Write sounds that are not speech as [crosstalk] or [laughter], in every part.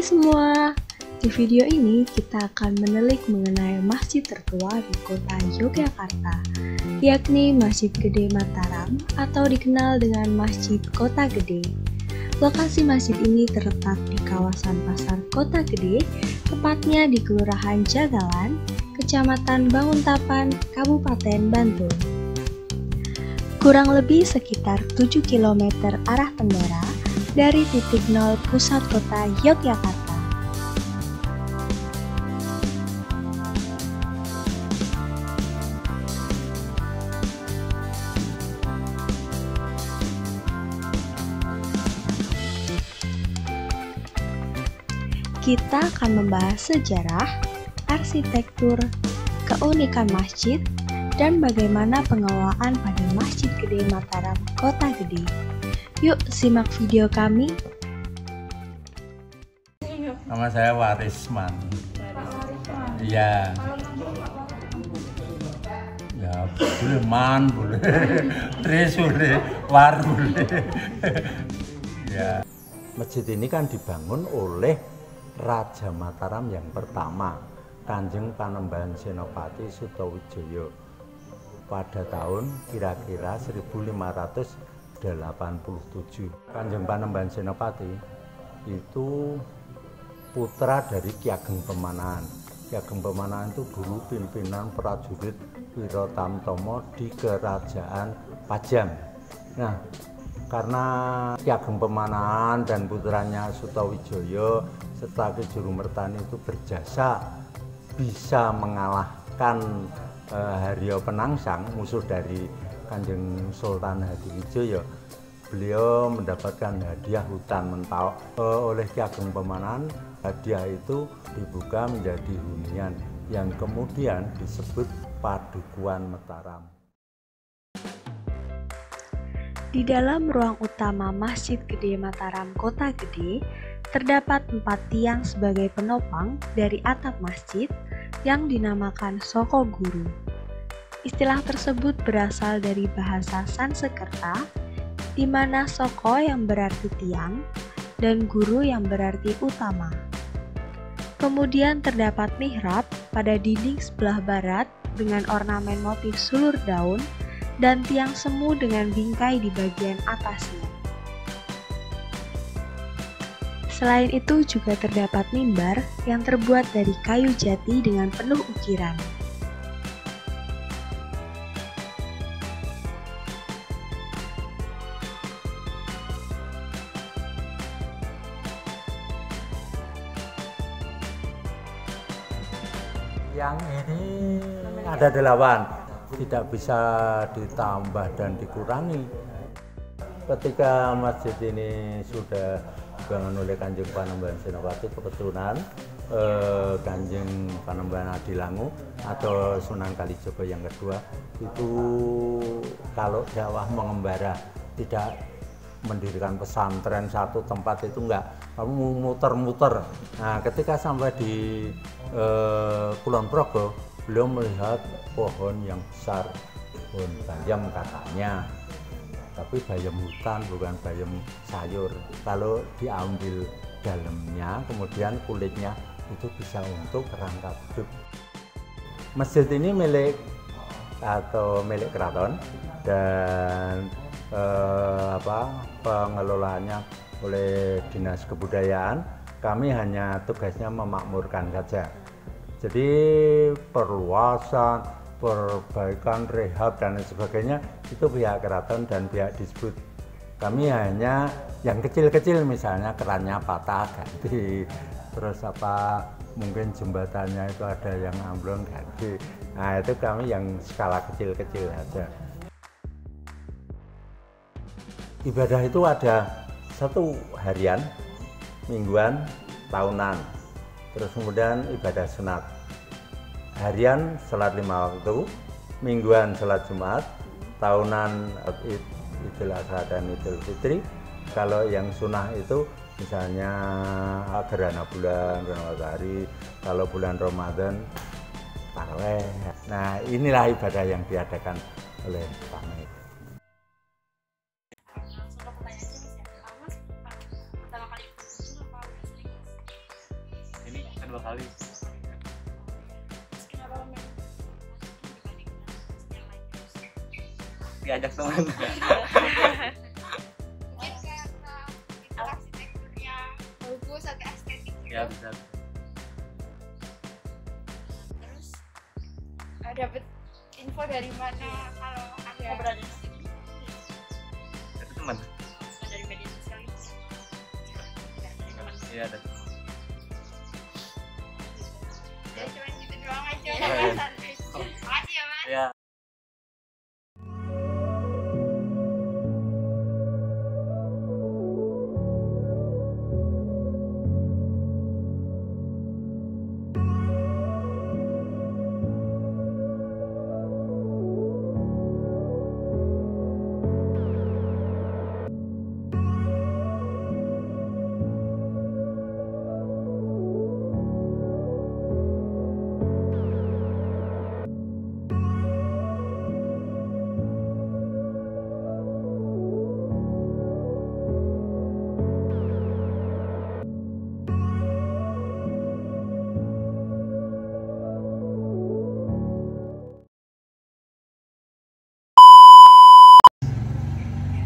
semua, di video ini kita akan menelik mengenai masjid tertua di kota Yogyakarta, yakni Masjid Gede Mataram atau dikenal dengan Masjid Kota Gede. Lokasi masjid ini terletak di kawasan Pasar Kota Gede, tepatnya di Kelurahan Jagalan, Kecamatan Banguntapan, Kabupaten Bantul. Kurang lebih sekitar 7 km arah tenggara dari titik nol pusat kota Yogyakarta. Kita akan membahas sejarah, arsitektur, keunikan masjid, dan bagaimana pengelolaan pada Masjid Gede Mataram, Kota Gede. Yuk simak video kami. Nama saya Warisman. Iya. Ya boleh man, boleh [laughs] Tris boleh, war boleh. [laughs] ya. Masjid ini kan dibangun oleh Raja Mataram yang pertama, Kanjeng Panembahan Senopati Sutowijoyo pada tahun kira-kira 1587. Kanjeng Panembahan Senopati itu putra dari Ki Ageng Pemanahan. Ki Ageng Pemanahan itu dulu pimpinan prajurit Wiro Tamtomo di Kerajaan Pajang. Nah, karena Ki Ageng Pemanahan dan putranya Sutowijoyo setelah Ki Mertani itu berjasa bisa mengalahkan eh, Haryo Penangsang musuh dari Kanjeng Sultan Hadiwijoyo beliau mendapatkan hadiah hutan mentawak eh, oleh Ki Ageng Pemanahan hadiah itu dibuka menjadi hunian yang kemudian disebut Padukuan Mataram. Di dalam ruang utama Masjid Gede Mataram Kota Gede, terdapat empat tiang sebagai penopang dari atap masjid yang dinamakan Soko Guru. Istilah tersebut berasal dari bahasa Sanskerta, di mana Soko yang berarti tiang dan Guru yang berarti utama. Kemudian terdapat mihrab pada dinding sebelah barat dengan ornamen motif sulur daun dan tiang semu dengan bingkai di bagian atasnya. Selain itu juga terdapat mimbar yang terbuat dari kayu jati dengan penuh ukiran. Yang ini. Ada delapan, tidak bisa ditambah dan dikurangi. Ketika masjid ini sudah dibangun oleh Kanjeng Panembahan Senopati kebetulan eh, Kanjeng Panembahan Adilangu atau Sunan Kalijogo yang kedua itu kalau dakwah mengembara tidak mendirikan pesantren satu tempat itu enggak kamu muter-muter. Nah ketika sampai di eh, Kulon Progo beliau melihat pohon yang besar pohon bayam katanya. Tapi bayam hutan bukan bayam sayur. Kalau diambil dalamnya kemudian kulitnya itu bisa untuk kerangka hidup. Masjid ini milik atau milik keraton dan eh, apa pengelolaannya oleh dinas kebudayaan kami hanya tugasnya memakmurkan saja. Jadi perluasan perbaikan rehab dan lain sebagainya itu pihak keraton dan pihak disebut kami hanya yang kecil-kecil misalnya kerannya patah ganti. Terus apa mungkin jembatannya itu ada yang amblong ganti. Nah itu kami yang skala kecil-kecil saja ibadah itu ada satu harian mingguan tahunan terus kemudian ibadah sunat harian sholat lima waktu, mingguan sholat Jumat, tahunan Idul Adha dan Idul Fitri. Kalau yang sunnah itu misalnya gerhana bulan, gerhana matahari, kalau bulan Ramadan taraweh. Nah, inilah ibadah yang diadakan oleh kami. Diajak teman [laughs] mungkin karena itu arsitekturnya bagus atau estetik gitu. Ya bisa terus uh, dapat info dari mana kalau ada berada di sini itu teman dari media sosial iya ada teman ya cuma gitu doang aja. Iya. alasan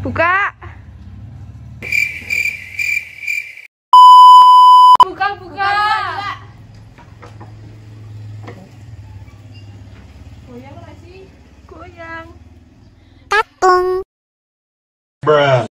Buka. Buka, buka. Goyang lagi. Goyang. Tatung. Bruh.